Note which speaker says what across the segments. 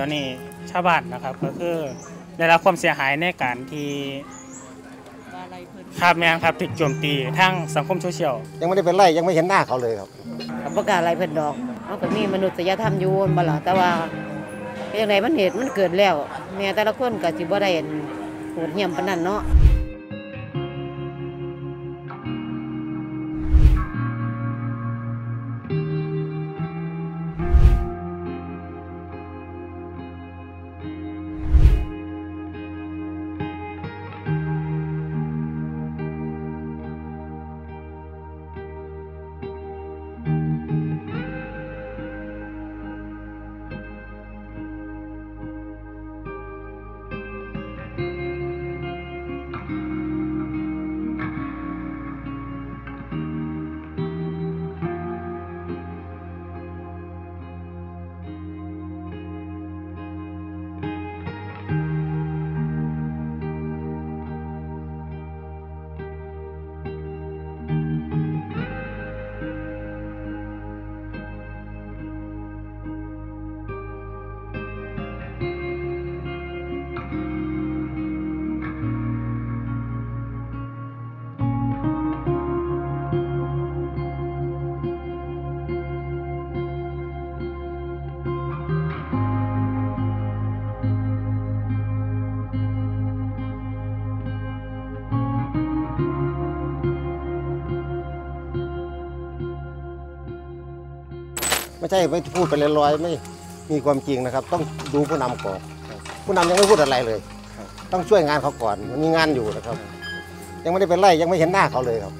Speaker 1: ดี๋ยวนี้ชาวบ้านนะครับก็คือได้รับความเสียหายในการที่
Speaker 2: ว่าอะไรเพิ่น
Speaker 1: คาบแมนครับถูกโจมตีทางสังคมโซเชียล
Speaker 3: ยังไม่ได้เป็นไล่ยังไม่เห็นหน้าเขาเลยครับ
Speaker 2: กับประกล้าศอะไรเพิ่นดอกมันก็มีมนุษยธรรมอยู่บ่ล่ะแต่ว่าอย่างไรมันเหตุมันเกิดแล้ว แม่แต่ละคนก็สิบ่ได้โหดเหี้ยมปานนั้นเนาะ
Speaker 3: ไม่ใช่ไม่พูดไปลอยๆไม่มีความจริงนะครับ ต้องดูผู้นำก่อนผู้นำยังไม่พูดอะไรเลย ต้องช่วยงานเขาก่อนมันมีงานอยู่นะครับ ยังไม่ได้เป็นไล่ยังไม่เห็นหน้าเขาเลยครับ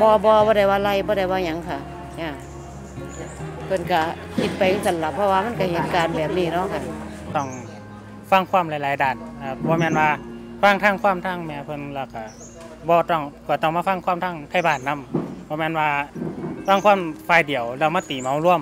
Speaker 2: บ่บ่บ่ได้ว่าอะไรบ่ได้ว่าหยังค่ะเนี่ยเพิ่นก็คิดไปจังซั่นล่ะเพราะว่ามันก็เหตุการณ์แบบนี้เนาะค่ะ
Speaker 1: ต้องฟังความหลาย ๆด้านนะครับบ่แม่นว่าฟังทางความทางแม่เพิ่นแล้วก็บ่ต้องก็ต้องมาฟังความทางไทบ้านนํบ่แม่นว่าฟังความฝ่ายเดียวแล้วมาตีเมารวม